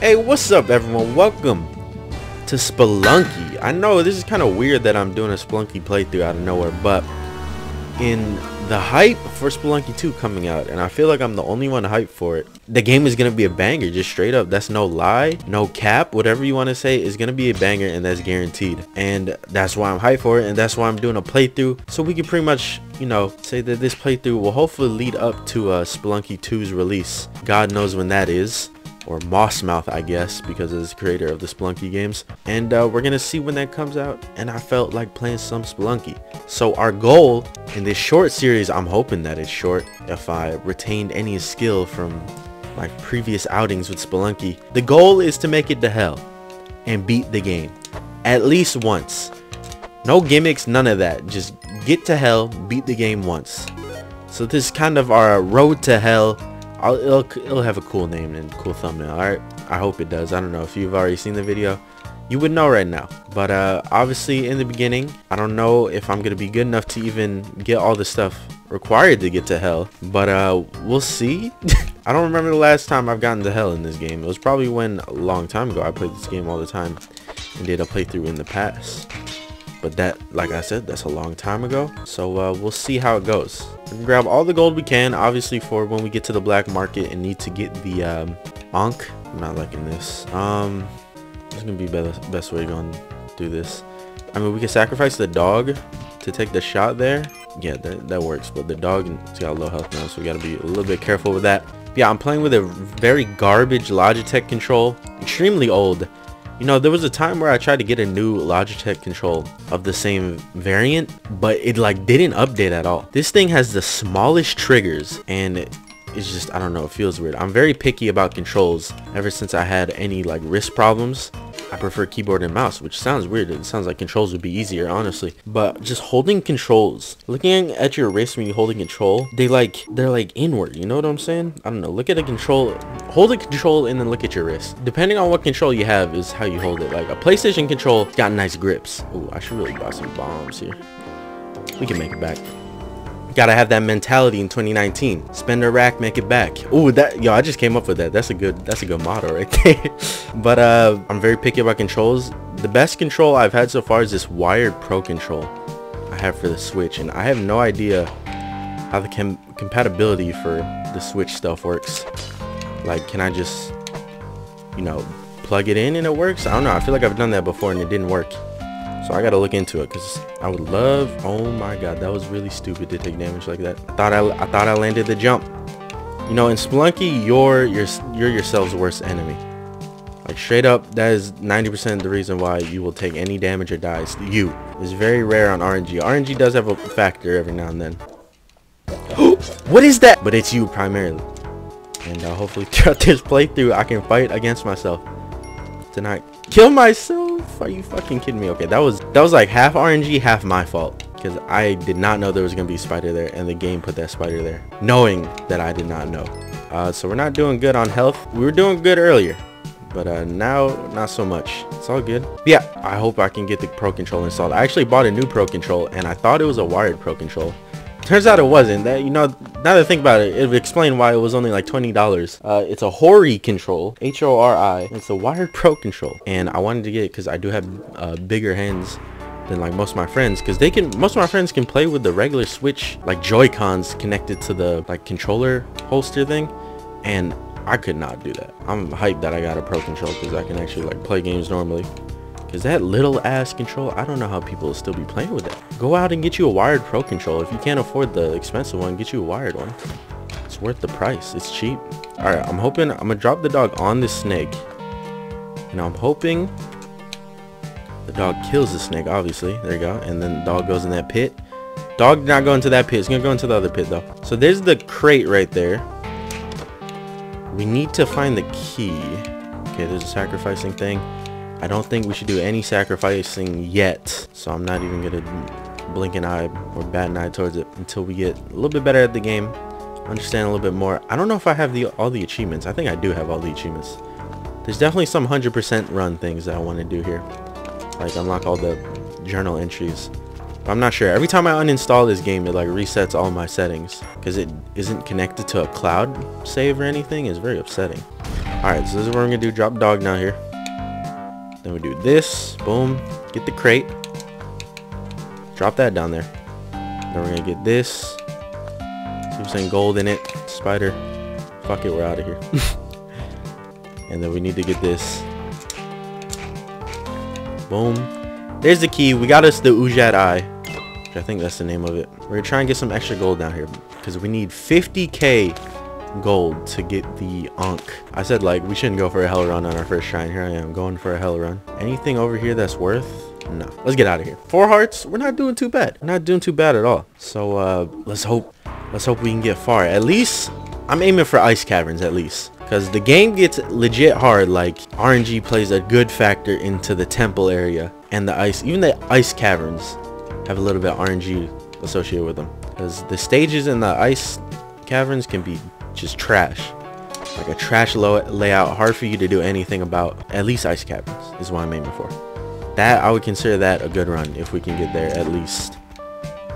Hey, what's up everyone? Welcome to Spelunky. I know this is kind of weird that I'm doing a Spelunky playthrough out of nowhere, but in the hype for Spelunky 2 coming out, and I feel like I'm the only one hyped for it. The game is going to be a banger, just straight up. That's no lie, no cap, whatever you want to say is going to be a banger, and that's guaranteed. And that's why I'm hyped for it, and that's why I'm doing a playthrough, so we can pretty much, you know, say that this playthrough will hopefully lead up to uh, Spelunky 2's release. God knows when that is or Mossmouth, I guess, because it's the creator of the Spelunky games. And uh, we're gonna see when that comes out. And I felt like playing some Spelunky. So our goal in this short series, I'm hoping that it's short. If I retained any skill from my previous outings with Spelunky, the goal is to make it to hell and beat the game at least once. No gimmicks, none of that. Just get to hell, beat the game once. So this is kind of our road to hell I'll, it'll, it'll have a cool name and cool thumbnail. Alright, I hope it does. I don't know if you've already seen the video. You would know right now. But uh, obviously in the beginning, I don't know if I'm going to be good enough to even get all the stuff required to get to hell. But uh, we'll see. I don't remember the last time I've gotten to hell in this game. It was probably when a long time ago I played this game all the time and did a playthrough in the past. But that, like I said, that's a long time ago. So uh, we'll see how it goes. Grab all the gold we can, obviously for when we get to the black market and need to get the um, Ankh. I'm not liking this. Um, this is going to be best, best way to go and do this. I mean, we can sacrifice the dog to take the shot there. Yeah, that, that works. But the dog has got low health now, so we got to be a little bit careful with that. Yeah, I'm playing with a very garbage Logitech control. Extremely old. You know, there was a time where I tried to get a new Logitech control of the same variant, but it like didn't update at all. This thing has the smallest triggers and it's just, I don't know, it feels weird. I'm very picky about controls ever since I had any like wrist problems. I prefer keyboard and mouse, which sounds weird. It sounds like controls would be easier, honestly. But just holding controls, looking at your wrist when you're holding control, they like, they're like inward. You know what I'm saying? I don't know. Look at a control, hold a control and then look at your wrist. Depending on what control you have is how you hold it. Like a PlayStation control got nice grips. Oh, I should really buy some bombs here. We can make it back gotta have that mentality in 2019 spend a rack make it back. Oh that yo i just came up with that. That's a good that's a good motto right there. But uh i'm very picky about controls. The best control i've had so far is this wired pro control i have for the switch and i have no idea how the com compatibility for the switch stuff works. Like can i just you know plug it in and it works? I don't know. I feel like i've done that before and it didn't work so I gotta look into it because I would love. Oh my god, that was really stupid to take damage like that. I thought I, I thought I landed the jump. You know, in Spelunky, you're your you're yourself's worst enemy. Like straight up, that is 90% the reason why you will take any damage or die. It's you. It's very rare on RNG. RNG does have a factor every now and then. what is that? But it's you primarily. And uh, hopefully throughout this playthrough, I can fight against myself. To not kill myself. Are you fucking kidding me? Okay, that was that was like half RNG, half my fault. Because I did not know there was going to be spider there. And the game put that spider there. Knowing that I did not know. Uh, so we're not doing good on health. We were doing good earlier. But uh, now, not so much. It's all good. Yeah, I hope I can get the Pro Control installed. I actually bought a new Pro Control. And I thought it was a wired Pro Control. Turns out it wasn't. That you know, now that I think about it, it would explain why it was only like twenty dollars. Uh, it's a Hori control, H-O-R-I. It's a wired pro control, and I wanted to get it because I do have uh, bigger hands than like most of my friends because they can most of my friends can play with the regular switch like joy cons connected to the like controller holster thing and i could not do that i'm hyped that i got a pro control because i can actually like play games normally because that little ass control, I don't know how people will still be playing with that. Go out and get you a wired pro control. If you can't afford the expensive one, get you a wired one. It's worth the price. It's cheap. Alright, I'm hoping, I'm going to drop the dog on the snake. And I'm hoping the dog kills the snake, obviously. There you go. And then the dog goes in that pit. Dog did not go into that pit. It's going to go into the other pit, though. So there's the crate right there. We need to find the key. Okay, there's a sacrificing thing. I don't think we should do any sacrificing yet. So I'm not even going to blink an eye or bat an eye towards it until we get a little bit better at the game. Understand a little bit more. I don't know if I have the all the achievements. I think I do have all the achievements. There's definitely some 100% run things that I want to do here. Like unlock all the journal entries. But I'm not sure. Every time I uninstall this game, it like resets all my settings. Because it isn't connected to a cloud save or anything. It's very upsetting. Alright, so this is what I'm gonna do. Drop dog now here. Then we do this. Boom. Get the crate. Drop that down there. Then we're gonna get this. See what's saying gold in it. Spider. Fuck it, we're out of here. and then we need to get this. Boom. There's the key. We got us the Udjat Eye. I think that's the name of it. We're gonna try and get some extra gold down here because we need 50k gold to get the Ankh. I said like we shouldn't go for a hell run on our first shrine. Here I am going for a hell run. Anything over here that's worth? No. Let's get out of here. Four hearts. We're not doing too bad. We're not doing too bad at all. So uh, let's hope. Let's hope we can get far. At least I'm aiming for ice caverns at least. Because the game gets legit hard, like RNG plays a good factor into the temple area and the ice, even the ice caverns have a little bit RNG associated with them. Because the stages in the ice caverns can be just trash. Like a trash layout, hard for you to do anything about. At least ice caverns is what I'm aiming for. That, I would consider that a good run if we can get there at least.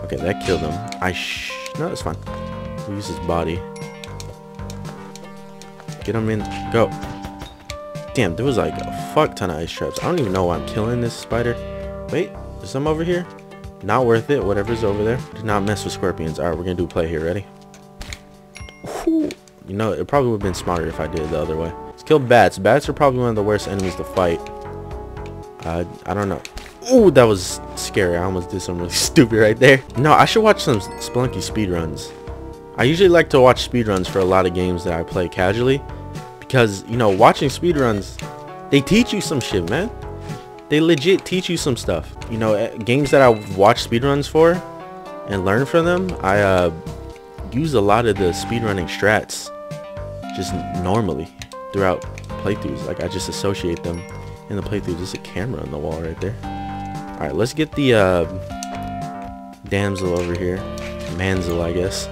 Okay, that killed him. I sh... No, it's fine. We'll use his body. Get him in. Go. Damn, there was like a fuck ton of ice traps. I don't even know why I'm killing this spider. Wait, there's some over here? Not worth it. Whatever's over there. Do not mess with scorpions. Alright, we're gonna do play here. Ready? You know, it probably would have been smarter if I did it the other way. Let's kill bats. Bats are probably one of the worst enemies to fight. Uh, I don't know. Ooh, that was scary. I almost did something really stupid right there. No, I should watch some Spelunky speedruns. I usually like to watch speedruns for a lot of games that I play casually because, you know, watching speedruns, they teach you some shit, man. They legit teach you some stuff. You know, eh, games that I watch speedruns for and learn from them, I uh, use a lot of the speedrunning strats just normally throughout playthroughs. Like, I just associate them in the playthroughs. There's a camera on the wall right there. Alright, let's get the uh, damsel over here. Manzel, I guess.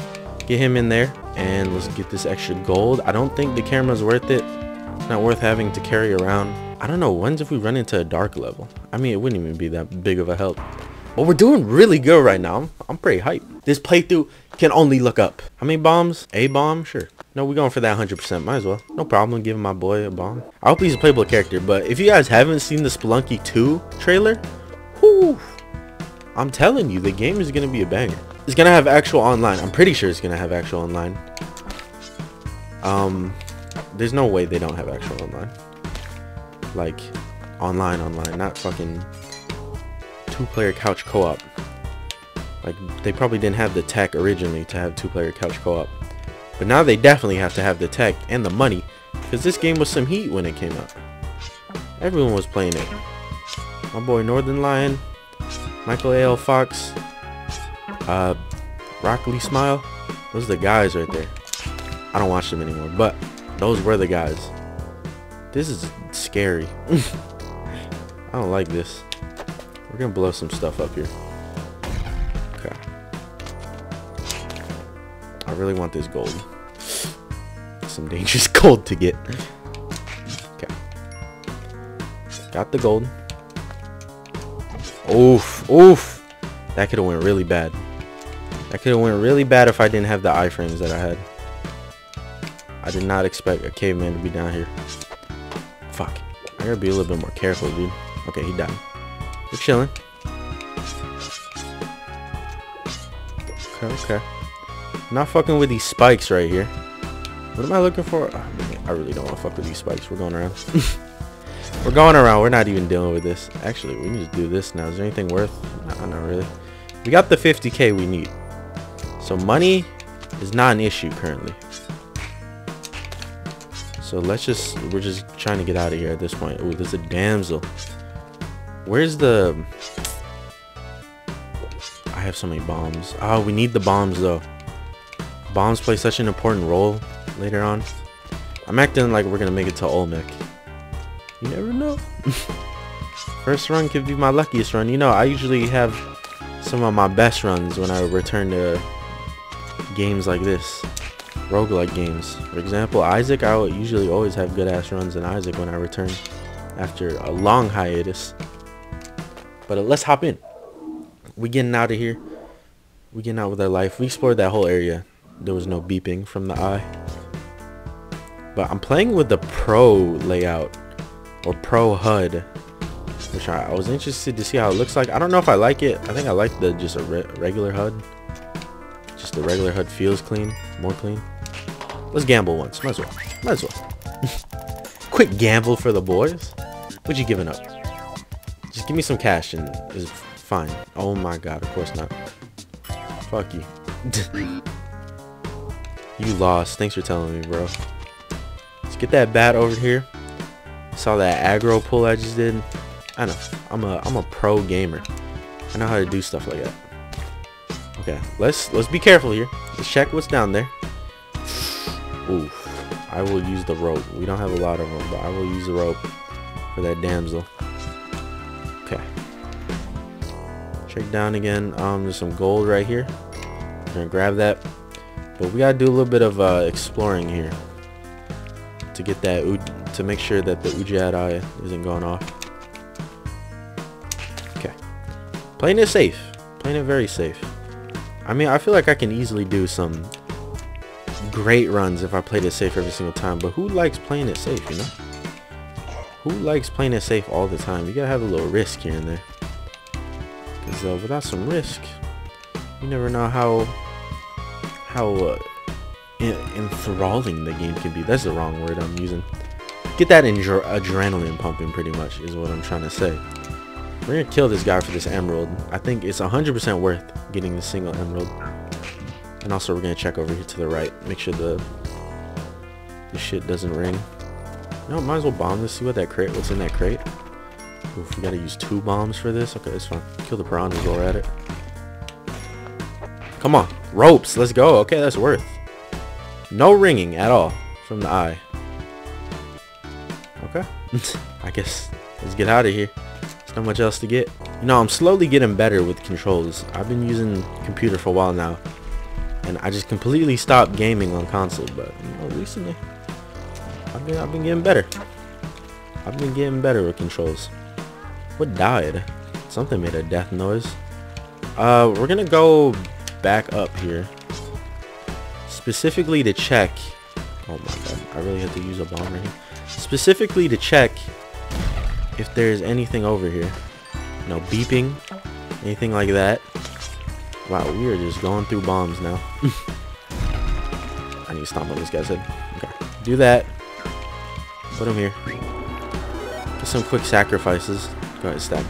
Get him in there and let's get this extra gold. I don't think the camera's worth it. It's not worth having to carry around. I don't know, when's if we run into a dark level? I mean, it wouldn't even be that big of a help. But we're doing really good right now. I'm, I'm pretty hyped. This playthrough can only look up. How many bombs? A bomb? Sure. No, we're going for that 100%. Might as well. No problem giving my boy a bomb. I hope he's a playable character. But if you guys haven't seen the Spelunky 2 trailer, whoo, I'm telling you, the game is going to be a banger. It's gonna have actual online. I'm pretty sure it's gonna have actual online. Um, there's no way they don't have actual online. Like, online, online, not fucking two-player couch co-op. Like, they probably didn't have the tech originally to have two-player couch co-op. But now they definitely have to have the tech and the money, because this game was some heat when it came out. Everyone was playing it. My boy Northernlion, Michael Alfox, uh, Broccoli Smile. Those are the guys right there. I don't watch them anymore, but those were the guys. This is scary. I don't like this. We're gonna blow some stuff up here. I really want this gold. Some dangerous gold to get. Okay. Got the gold. Oof. Oof. That could have went really bad. That could have went really bad if I didn't have the iframes that I had. I did not expect a caveman to be down here. Fuck. I gotta be a little bit more careful, dude. Okay, he died. We're chilling. Okay, okay. Not fucking with these spikes right here. What am I looking for? Oh, I really don't want to fuck with these spikes. We're going around. We're going around. We're not even dealing with this. Actually, we need to do this now. Is there anything worth? I don't know, really. We got the 50k we need. So money is not an issue currently. So let's just, we're just trying to get out of here at this point. Oh, there's a damsel. Where's the, I have so many bombs. Oh, we need the bombs though. Bombs play such an important role later on. I'm acting like we're gonna make it to Olmec. You never know. First run could be my luckiest run. You know, I usually have some of my best runs when I return to games like this roguelike games for example isaac i usually always have good ass runs in isaac when i return after a long hiatus but uh, let's hop in we getting out of here we getting out with our life we explored that whole area there was no beeping from the eye But I'm playing with the Pro layout or Pro HUD, which I, I was interested to see how it looks like. I don't know if I like it. I think I like the just a re regular HUD. Just the regular HUD feels clean, more clean. Let's gamble once. Might as well. Might as well. Quick gamble for the boys. What you giving up? Just give me some cash and it's fine. Oh my god, of course not. Fuck you. you lost. Thanks for telling me, bro. Let's get that bat over here. Saw that aggro pull I just did. I know. I'm a I'm a pro gamer. I know how to do stuff like that. Okay, let's let's be careful here. Let's check what's down there. Oof. I will use the rope. We don't have a lot of them, but I will use the rope for that damsel. Okay. Check down again. Um, there's some gold right here. I'm gonna grab that. But we gotta do a little bit of uh, exploring here to get that to make sure that the Udjat isn't going off. Okay. Playing it safe. Playing it very safe. I mean, I feel like I can easily do some great runs if I played it safe every single time. But who likes playing it safe, you know? Who likes playing it safe all the time? You gotta have a little risk here and there. Because uh, without some risk, you never know how how uh, enthralling the game can be. That's the wrong word I'm using. Get that adrenaline pumping pretty much is what I'm trying to say. We're gonna kill this guy for this emerald. I think it's 100% worth getting the single emerald. And also we're gonna check over here to the right. Make sure the, the shit doesn't ring. No, might as well bomb this. See what that crate, what's in that crate. Oof, we gotta use two bombs for this. Okay, it's fine. Kill the piranhas while we're at it. Come on. Ropes. Let's go. Okay, that's worth. No ringing at all from the eye. Okay. I guess let's get out of here. There's not much else to get. You know, I'm slowly getting better with controls. I've been using computer for a while now. And I just completely stopped gaming on console. But, you know, recently, I've been, I've been getting better. I've been getting better with controls. What died? Something made a death noise. Uh, we're gonna go back up here. Specifically to check oh my god I really have to use a bomb right here. Specifically to check if there's anything over here. No beeping anything like that. Wow we are just going through bombs now. I need to stomp on this guy's head. Okay do that. Put him here. Get some quick sacrifices. Go ahead stack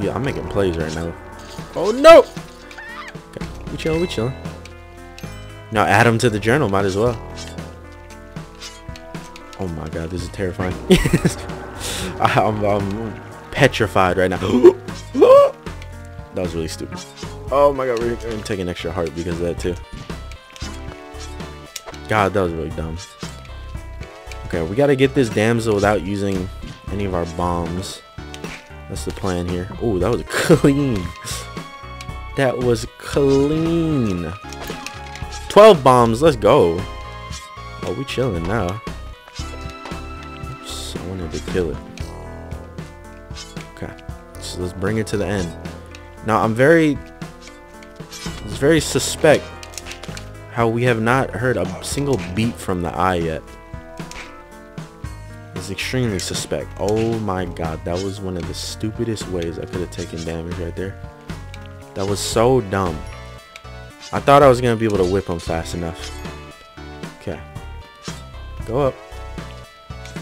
yeah I'm making plays right now oh no we chilling, we chilling. Now add them to the journal, might as well. Oh my god, this is terrifying. I'm, I'm petrified right now. that was really stupid. Oh my god, we're gonna take an extra heart because of that too. God, that was really dumb. Okay, we gotta get this damsel without using any of our bombs. That's the plan here. Oh, that was clean. That was clean. 12 bombs. Let's go. Oh, we chilling now. Oops, I wanted to kill it. Okay. So let's bring it to the end. Now, I'm very... It's very suspect how we have not heard a single beat from the eye yet. Extremely suspect. Oh my god, that was one of the stupidest ways I could have taken damage right there. That was so dumb. I thought I was going to be able to whip him fast enough. Okay. Go up.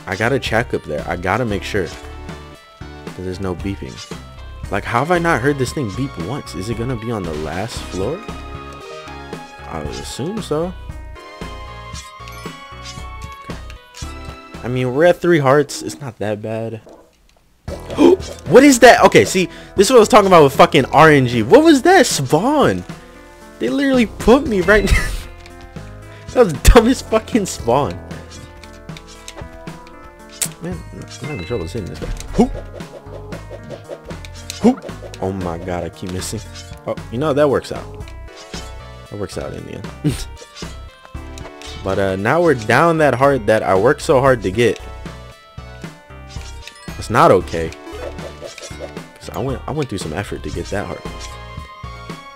I got to check up there. I got to make sure there's no beeping. Like, how have I not heard this thing beep once? Is it going to be on the last floor? I would assume so. I mean, we're at three hearts. It's not that bad. what is that? Okay, see, this is what I was talking about with fucking RNG. What was that? Spawn. They literally put me right That was dumbest fucking spawn. Man, I'm having trouble seeing this guy. Oh my god, I keep missing. Oh, you know, that works out. That works out in the end. but uh, now we're down that heart that I worked so hard to get. It's not okay. Cause I went I went through some effort to get that heart.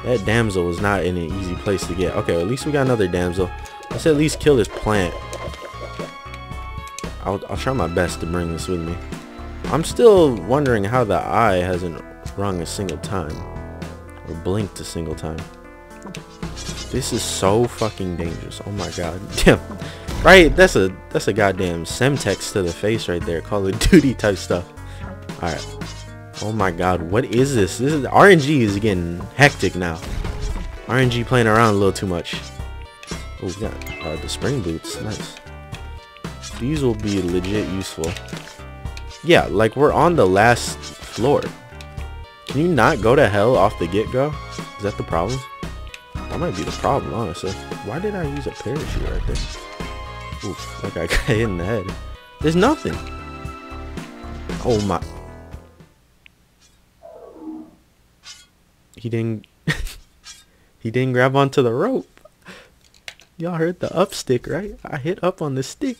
That damsel was not in an easy place to get. Okay, at least we got another damsel. Let's at least kill this plant. I'll, I'll try my best to bring this with me. I'm still wondering how the eye hasn't rung a single time. Or blinked a single time. This is so fucking dangerous. Oh my god. Damn. Right? That's a that's a goddamn semtex to the face right there. Call of Duty type stuff. Alright. Oh my god. What is this? This is RNG is getting hectic now. RNG playing around a little too much. Oh, we got uh, the spring boots. Nice. These will be legit useful. Yeah, like we're on the last floor. Can you not go to hell off the get-go? Is that the problem? Might be the problem, honestly. Why did I use a parachute right there? Oof, like I got hit in the head. There's nothing. Oh my. He didn't... he didn't grab onto the rope. Y'all heard the up stick, right? I hit up on the stick.